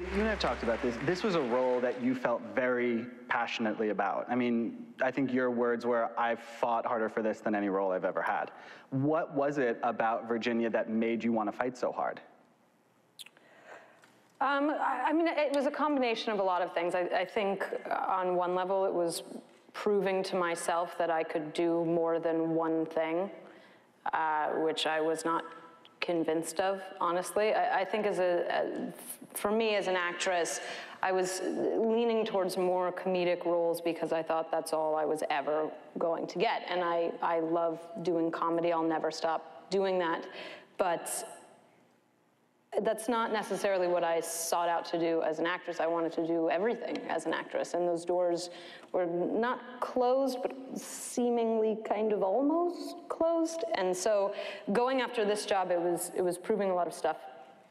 You and I have talked about this. This was a role that you felt very passionately about. I mean, I think your words were, I've fought harder for this than any role I've ever had. What was it about Virginia that made you want to fight so hard? Um, I, I mean, it was a combination of a lot of things. I, I think uh, on one level, it was proving to myself that I could do more than one thing, uh, which I was not convinced of, honestly. I, I think as a, a, for me as an actress, I was leaning towards more comedic roles because I thought that's all I was ever going to get. And I, I love doing comedy. I'll never stop doing that. But that's not necessarily what I sought out to do as an actress. I wanted to do everything as an actress, and those doors were not closed, but seemingly kind of almost closed. And so, going after this job, it was it was proving a lot of stuff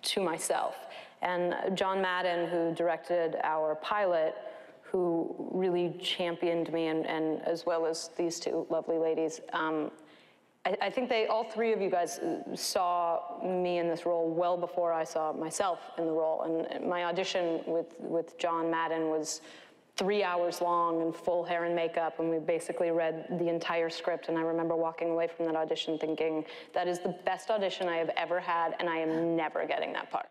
to myself. And John Madden, who directed our pilot, who really championed me, and, and as well as these two lovely ladies. Um, I, think they, all three of you guys saw me in this role well before I saw myself in the role. And my audition with, with John Madden was three hours long and full hair and makeup, and we basically read the entire script. And I remember walking away from that audition thinking, that is the best audition I have ever had, and I am never getting that part.